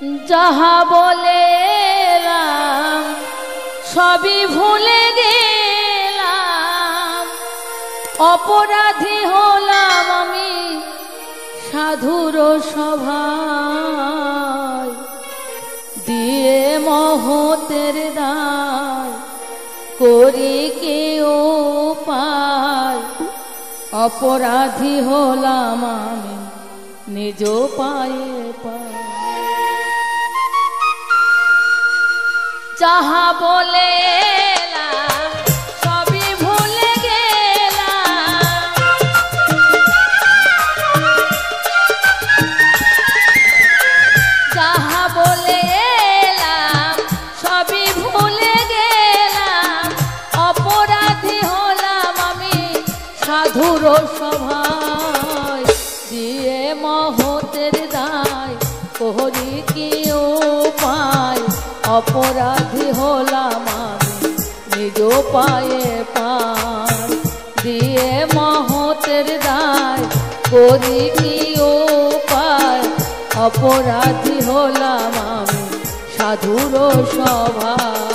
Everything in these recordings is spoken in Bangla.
যাহা বলে সবই ভুলে গেলাম। অপরাধী হলাম আমি সাধুর সভায়। দিয়ে মহতের দায় করি কেউ পায়। অপরাধী হলাম আমি, নিজ পায়ে পায়। হলাম আমি সাধুর সভায়। দিয়ে মহতের দায় করি কি উপায়? নিজ পায়ে পার। দিয়ে মহতের দায় করি কি পায় অপরাধী হলাম আমি সাধুর সভায়।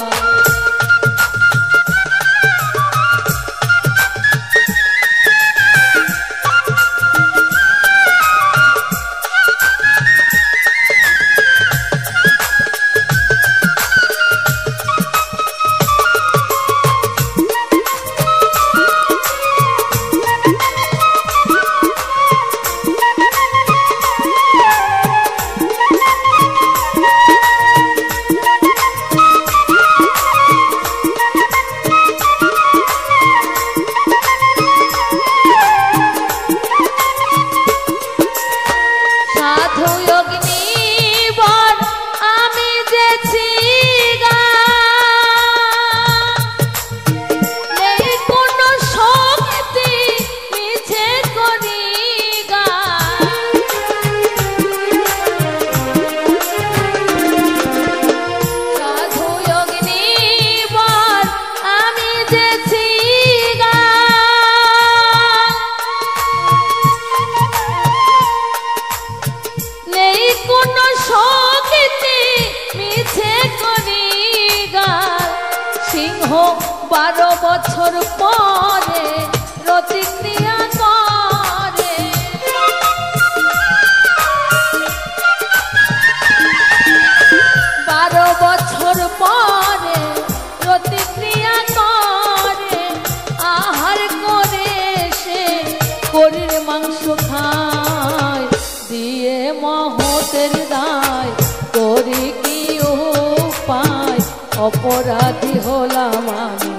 অপরাধী হলাম আমি,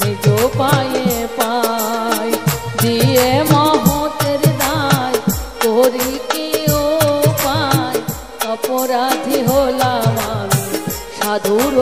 নিজ পায়ে পায় দিয়ে মহতের দায় করি কি পায় অপরাধী হলাম আমি, সাধুর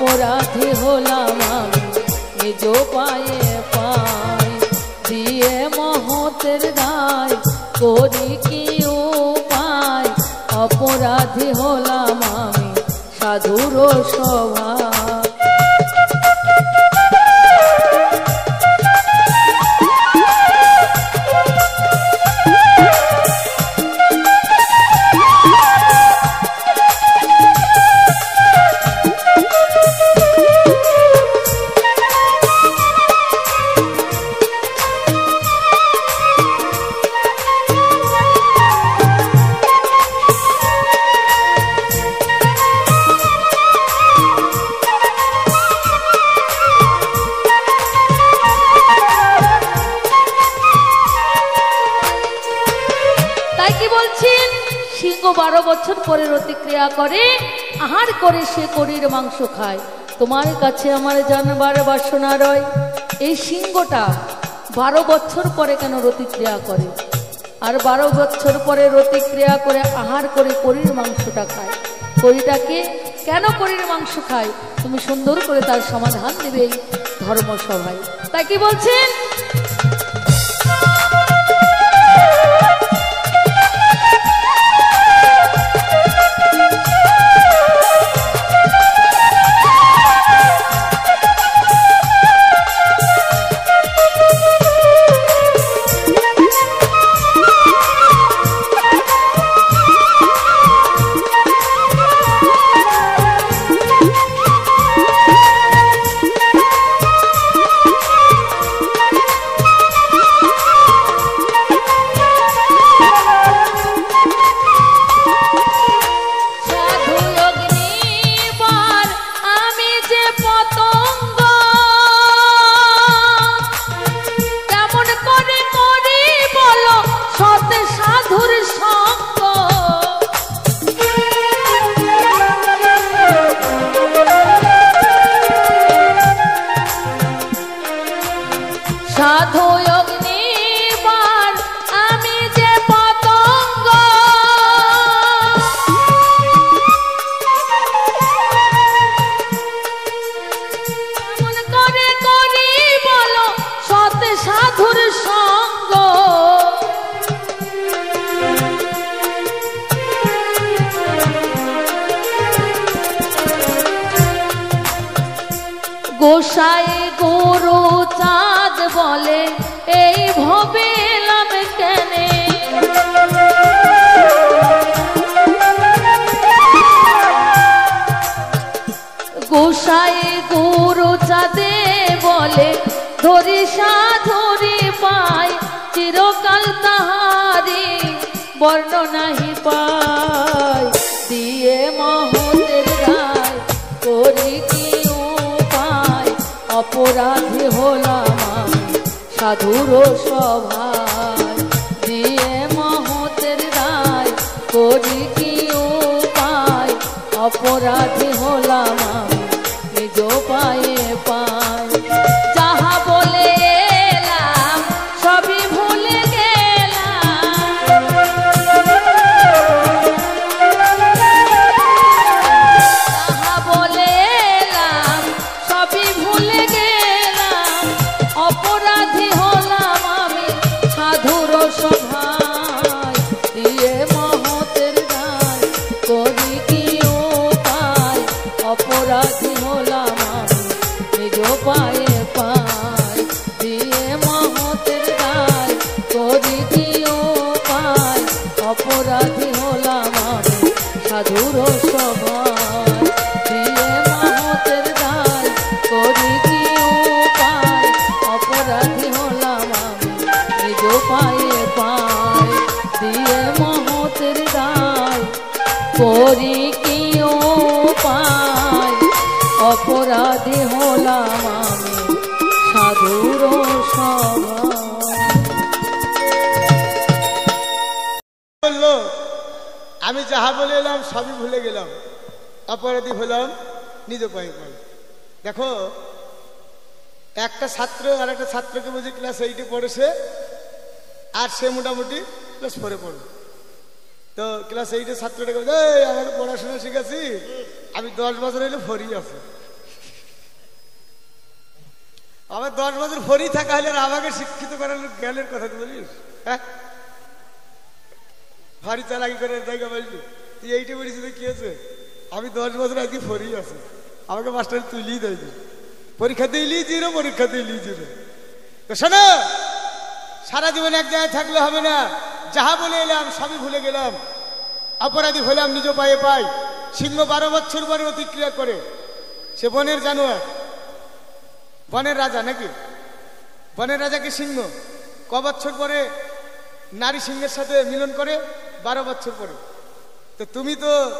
অপরাধী হলাম আমি, নিজ পায়ে পাই। দিয়ে মহতের দায় করি কি উপায়? অপরাধী হলাম আমি, সাধুর স্বভাব বলছেন, সিংহ বারো বছর পরে প্রতিক্রিয়া করে, আহার করে সে করির মাংস খায়। তোমার কাছে আমার জানবার বাসনা রয়, এই সিংহটা বারো বছর পরে কেন রতিক্রিয়া করে? আর বারো বছর পরে রতিক্রিয়া করে, আহার করে করির মাংসটা খায়। করিটাকে কেন করির মাংস খায়? তুমি সুন্দর করে তার সমাধান দেবে ধর্মসভায়। তাই কি বলছেন? ধরি সাধরি পাই, চিরকাল তাহারি বর্ণ নাহি পাই। দিয়ে মহতের রায় করি কি উপায়? অপরাধী হলাম সাধুর সভায়। দিয়ে মহতের রায় করি কি উপায়? অপরাধী হলাম আমি যাহা বলে এলাম সবই ভুলে গেলাম। অপরাধী হলাম, নিজ পায়ে পাই। দেখো, একটা ছাত্র আর একটা ছাত্রকে বুঝি ক্লাস এইটে পড়েছে, আর সে মোটামুটি ক্লাস ফোরে পড়বে। তো ক্লাস এইটের ছাত্রটাকে এই আমাকে পড়াশোনা শিখেছি, আমি দশ বছর হলে ফরি আছি। আমার দশ বছর ভরি থাকা হলে আমাকে শিক্ষিত করার জ্ঞানের কথা বলিস? হ্যাঁ? ভারী চালাকি করে জায়গা বললি তুই এইটা বলিস তুই কি হয়েছে আমি দশ বছর আগে ফরি আছে। আমাকে মাস্টার তুই দেয়নি। পরীক্ষা দিয়ে লিয়েছি রে পরীক্ষা দিয়ে লিয়েছি রে তো শোনো, সারা জীবন এক জায়গায় থাকলে হবে না। যাহা বলে এলাম, সবই ভুলে গেলাম। অপরাধী হলাম নিজ পায়ে পাই। সিংহ বারো বছর পরে অতিক্রিয়া করে। সে বনের জানোয়ার। বনের রাজা নাকি? বনের রাজাকে সিংহ? ক বছর পরে নারী সিংহের সাথে মিলন করে? বারো বছর পরে। তো তুমি তো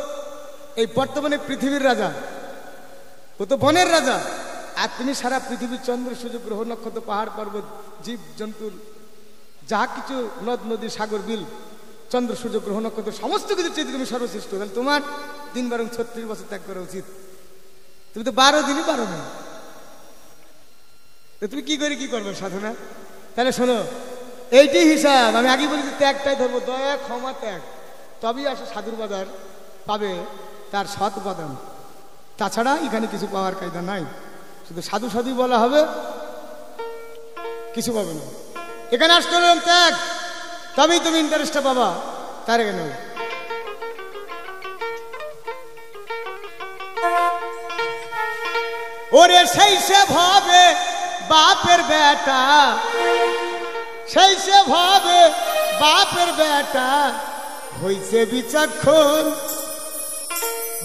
এই বর্তমানে পৃথিবীর রাজা। ও তো বনের রাজা। আর তুমি সারা পৃথিবীর চন্দ্র, সূর্য, গ্রহ, নক্ষত্র, পাহাড়, পর্বত, জীব জন্তুর যা কিছু নদ, নদী, সাগর, বিল, চন্দ্র, সূর্য, গ্রহ, নক্ষত্র, সমস্ত কিছু চেয়ে তুমি সর্বশ্রেষ্ঠ। তাহলে তোমার দিন বরং ছত্রিশ বছর ত্যাগ করা উচিত। তুমি তো বারো দিনই পারো না। তো তুমি কি করে কি করবে সাধনা? তাহলে শোনো এইটি হিসাব। আমি আগে বলেছি, ত্যাগটাই ধরবো দয়া, ক্ষমা, ত্যাগ। তবেই আসে সাধুর বাজার, পাবে তার সৎ উপাদান তাছাড়া এখানে কিছু পাওয়ার কায়দা নাই। শুধু সাধু সাধু বলা হবে, কিছু পাবে না। এখানে আসতে হলাম ত্যাগ। তবেই তুমি ইন্টারেস্টটা পাবা, তার এখানে ওরে সেই সে ভাবে বাপের বেটা সেই সে ভাবে বাপের বেটা হইছে বিচক্ষণ,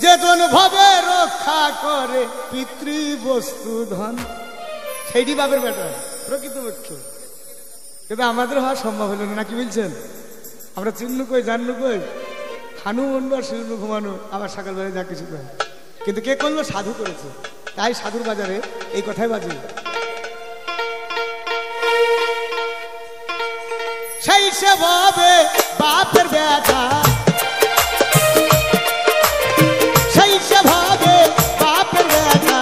যেজন ভাবে রক্ষা করে পিতৃ বস্তু ধন। সেইটি বাপের বেটা, প্রকৃত পক্ষ কিন্তু আমাদের হওয়া সম্ভব হলো না কি বলছেন? আমরা চিহ্ন কই জান্ন কই? খানু মন্ডু আর শূন্য ঘুমানো, আবার সকালবেলায় যা কিছু কিন্তু কে করল? সাধু করেছে। তাই সাধুর বাজারে এই কথাই বাজে। সেই সে ভাবে বাপের বেটা সেই সে ভাবে বাপের বেটা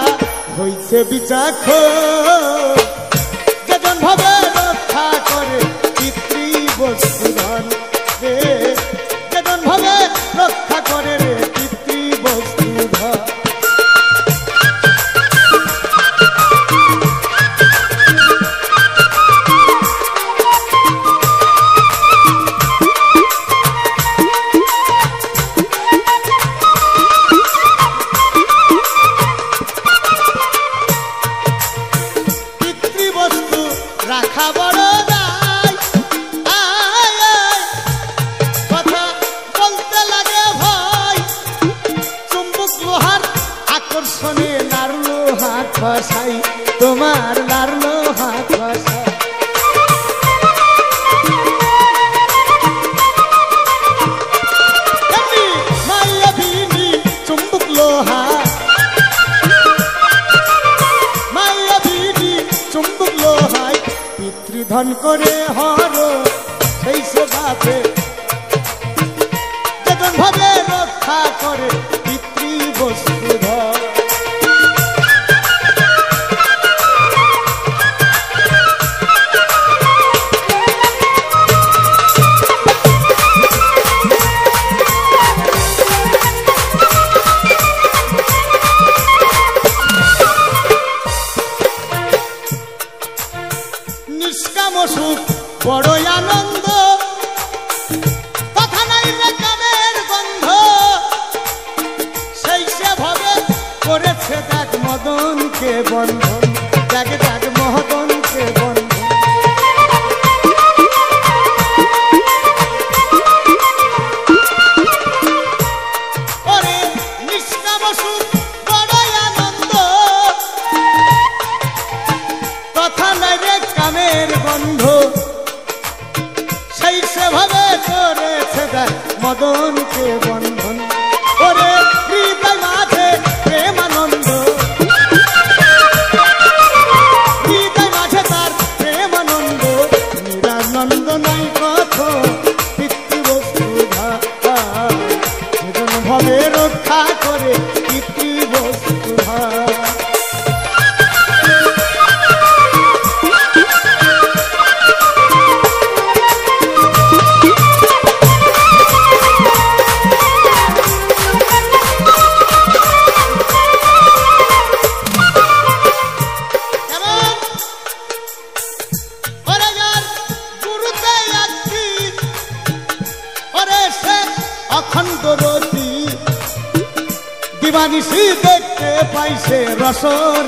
পাইছে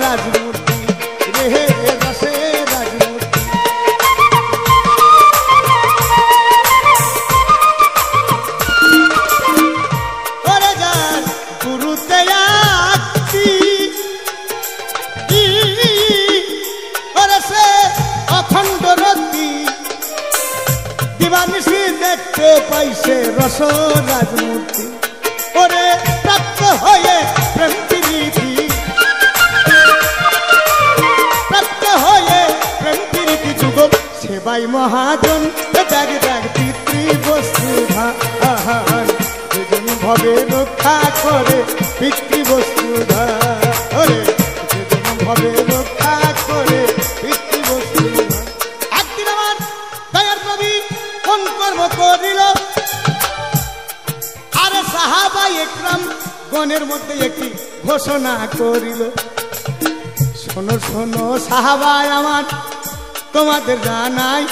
মহাজন ডাক ডাক পিতৃ বস্তু ধান। ভবে রক্ষা করে পিতৃ বস্তু যেজন ভবে রক্ষা করে পিতৃ বস্তু একদিন আমার দয়ার কোন কর্ম করিল? আরে সাহাবাই একরাম, গণের মধ্যে একটি ঘোষণা করিল। শোনো শোনো সাহাবাই আমার তোমাদের জানাই।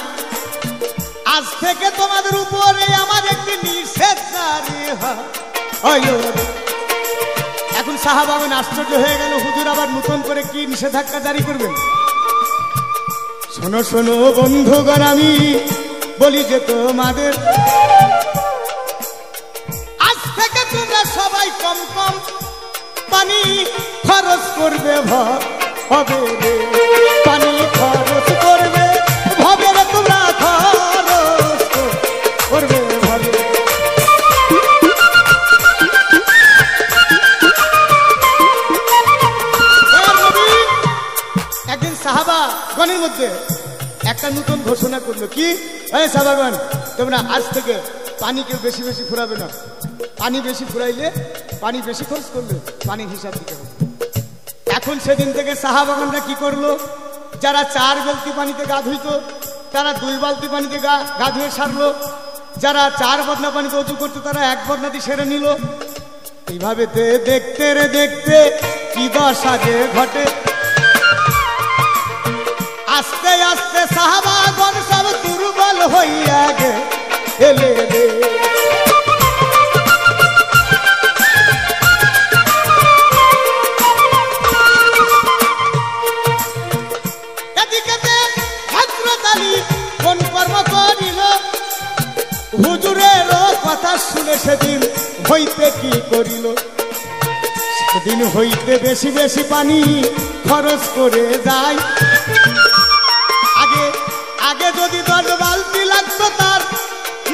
আজ থেকে তোমাদের উপরে আমার একটি নিষেধ জারি হয়। এখন সাহাবাগন আশ্চর্য হয়ে গেল, হুজুর আবার নতুন করে কি নিষেধাজ্ঞা জারি করবেন? শোনো শোনো বন্ধুগণ, আমি বলি যে তোমাদের আজ থেকে তোমরা সবাই কম কম পানি খরচ করবে হবে পানি খরচ করবে মধ্যে একটা নতুন ঘোষণা করল। কি? এই সাহাবাগণ তোমরা আজ থেকে পানি কেউ বেশি বেশি ফুরাবে না। পানি বেশি ফুরাইলে পানি বেশি খরচ করলে পানির হিসাব দিতে হবে। এখন সেদিন থেকে সাহাবাগনরা কি করল? যারা চার বালতি পানিতে গা ধুইতো, তারা দুই বালতি পানিতে গা গা ধুয়ে সারলো। যারা চার বদনা পানিতে উঁচু করতো, তারা এক বদনাটি সেরে নিল। এইভাবে দেখতে রে, দেখতে কি দশা যে ঘটে। আস্তে আস্তে সাহাবাগন সব দুর্বল হইয়া গে, এলে রে। কথা সেদিন হইতে কি করিল? সেদিন হইতে বেশি বেশি পানি খরচ করে যায়। আগে যদি দশ বালতি লাগতো তার,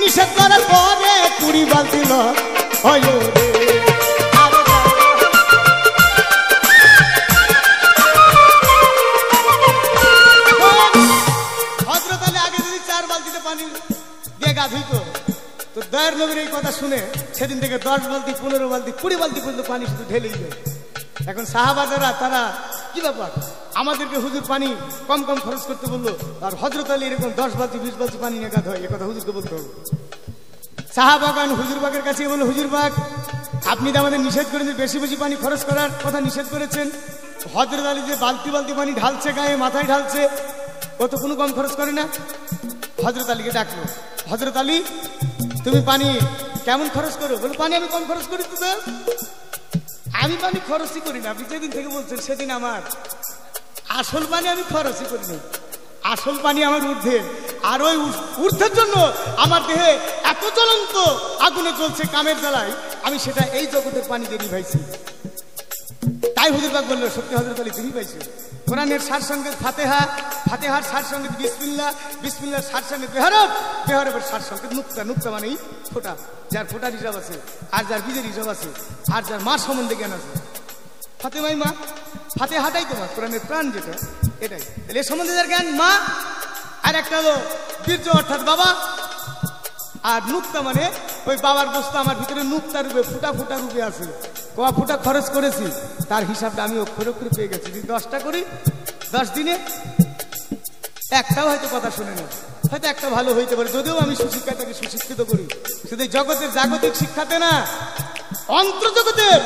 নিষেধ করার পরে কুড়ি বালতি হয় পানি দিয়ে গা তো দয়ার নবীর এই কথা শুনে সেদিন থেকে দশ বালতি, পনেরো বালতি, কুড়ি বালতি পর্যন্ত পানি শুধু ঢেলেই যায়। এখন সাহাবাজারা তারা কি ব্যাপার? আমাদেরকে হুজুর পানি কম কম খরচ করতে বলল। আর হজরত আলী এরকম দশ বালতি বিশ বালতি পানি নিয়ে গাধ হয়, এ কথা হুজুরকে বলতে হবে। সাহাবাগান, হুজুরবাগের কাছে বলে হুজুরবাগ, আপনি তো আমাদের নিষেধ করেছেন, বেশি বেশি পানি খরচ করার কথা নিষেধ করেছেন। হজরত আলী যে বালতি বালতি পানি ঢালছে, গায়ে মাথায় ঢালছে, ও তো কোনো কম খরচ করে না? হজরত আলীকে ডাকলো হজরত আলী, তুমি পানি কেমন খরচ করো? বলে পানি আমি কম খরচ করি তো আমি পানি খরচই করি না। আপনি যেদিন থেকে বলছেন, সেদিন আমার আসল পানি আমি খরচই করি না আসল পানি আমার ঊর্ধ্বে। আর ওই ঊর- ঊর্ধ্বের জন্য আমার দেহে এত জ্বলন্ত আগুনে চলছে কামের জ্বালায়, আমি সেটা এই জগতের পানি দিয়ে নিভাইছি। তাই হুজুরবাগ বলল, সত্যি হজরত আলী, তুমি পাইছো? কোরআনের সার সঙ্গে ফাতেহা, ফাতেহার সার সঙ্গে বিসমিল্লা বিসমিল্লার সার সঙ্গে বেহরব, বেহরবের সার সঙ্গে নুক্তা নুক্তা মানেই ফোটা, যার ফোটার হিসাব আছে, আর যার বীজের হিসাব আছে, আর যার মা সম্বন্ধে জ্ঞান আছে। ফাতেমাই মা ফাতেহাটাই তোমার কোরআনের প্রাণ যেটা, এটাই। তাহলে সম্বন্ধে যার জ্ঞান, মা, আর একটা হলো বীর্য, অর্থাৎ বাবা। আর নুক্তা মানে ওই বাবার বস্তু আমার ভিতরে নুক্তা রূপে, ফুটা ফুটা রূপে আছে। কয়া ফুটা খরচ করেছি, তার হিসাবটা আমি অক্ষরে অক্ষরে পেয়ে গেছি। যদি দশটা করি, দশ দিনে একটাও হয়তো কথা শুনে না হয়তো একটা ভালো হইতে পারে, যদিও আমি সুশিক্ষাটাকে সুশিক্ষিত করি। শুধু জগতের জাগতিক শিক্ষাতে না অন্তর্জগতের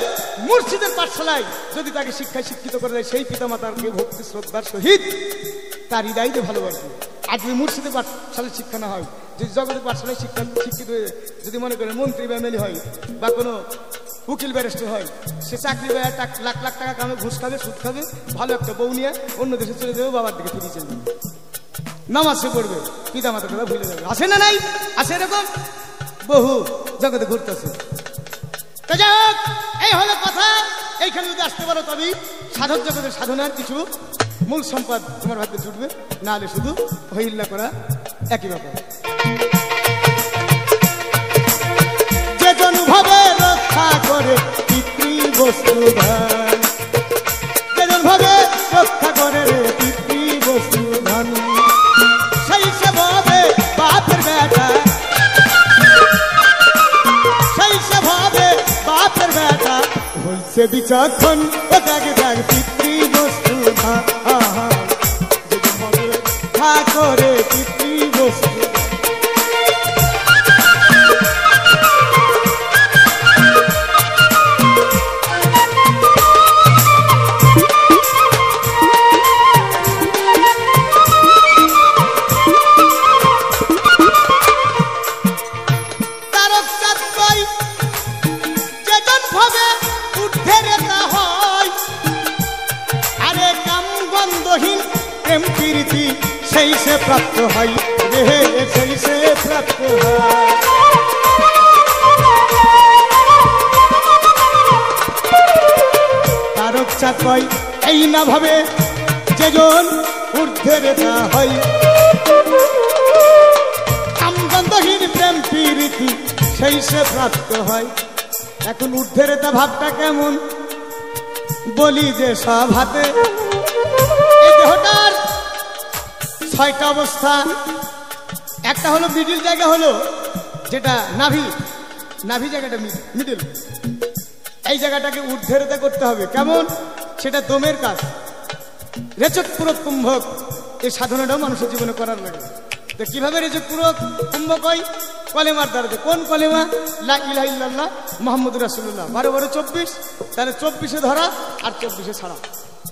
মুর্শিদের পাঠশালায় যদি তাকে শিক্ষায় শিক্ষিত করে দেয়, সেই পিতামাতারকে ভক্তি শ্রদ্ধার সহিত তার হৃদয়কে ভালোবাসবে। আর যদি মুর্শিদে পাঠশালায় শিক্ষা না হয়, যদি জগতের পাঠশালায় শিক্ষা শিক্ষিত হয়ে যদি মনে করেন মন্ত্রী বা এমএলএ হয় বা কোনো উকিল ব্যারিস্টার হয়, সে চাকরি বা লাখ লাখ টাকা কামে ঘুষ খাবে, সুদ খাবে, ভালো একটা বউ নিয়ে অন্য দেশে চলে যাবে বাবার দিকে ফিরিয়ে চলে যাবে। নামাজ সে পড়বে পিতা মাতার কথা ভুলে যাবে। আসে না নাই? আসে এরকম? বহু জগতে ঘুরতেছে। তো যাই হোক, এই হলো কথা। এইখানে যদি আসতে পারো তবেই সাধন জগতের সাধনার কিছু মূল সম্পদ তোমার ভাগ্যে জুটবে। নাহলে শুধু হইল্লা করা একই ব্যাপার। যে ভাবে রক্ষা করে পিতৃ বস্তু হইছে বিচক্ষণ ও জাগে জাগ পিতৃ বস্তু ধান তারক চাঁদবাই এই না ভাবে যেজন ঊর্ধ্বে রেখা হয়। আমগন্ধহীন প্রেম প্রীতি, সেই সে প্রাপ্ত হয়। এখন ঊর্ধ্বের তা ভাবটা কেমন? বলি যে সব হাতে। দেহটার ছয়টা অবস্থা। একটা হলো মিডিল জায়গা হলো যেটা নাভি। নাভি জায়গাটা মিডিল এই জায়গাটাকে ঊর্ধ্বেরতা করতে হবে। কেমন? সেটা দমের কাজ। রেচক পুরক কুম্ভক। এই সাধনাটাও মানুষের জীবনে করার লাগে। তো কীভাবে রেচক পুরক কুম্ভক হয়? কলেমার দ্বারা কোন কলেমা? লা মোহাম্মদ রাসুল্লাহ বারো বারো চব্বিশ। তাহলে চব্বিশে ধরা আর চব্বিশে ছাড়া।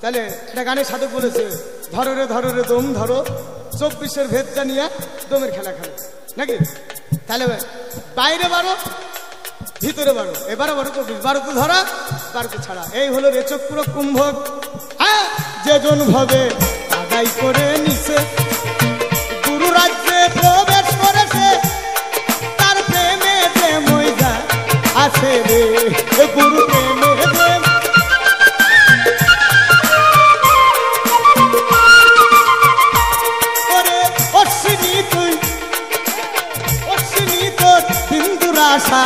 তাহলে এটা গানে সাধক বলেছে ধরো রে ধরো রে দম ধরো, চব্বিশের ভেদটা নিয়ে দমের খেলা খেলো। নাকি? তাহলে বাইরে বারো ভিতরে বারো এ বারো চব্বিশ বারোতে ধরা বারোতে ছাড়া। এই হলো রেচক পুরো কুম্ভক হ্যাঁ যেজন ভাবে আদায় করে নিছে, গুরু রাজ্যে প্রবেশ করেছে, তার প্রেমে যে ময়দা আছে রে গুরু প্রেমে যে হিন্দুর আশা।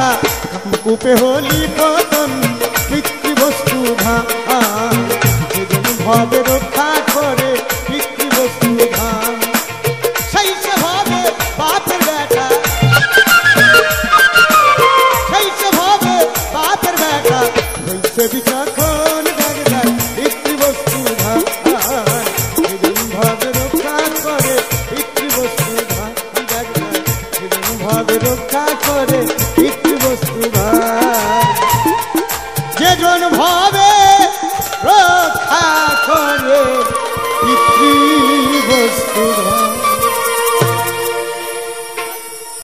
আশা কূপে হলি পতন পিতৃ ভাষা ধান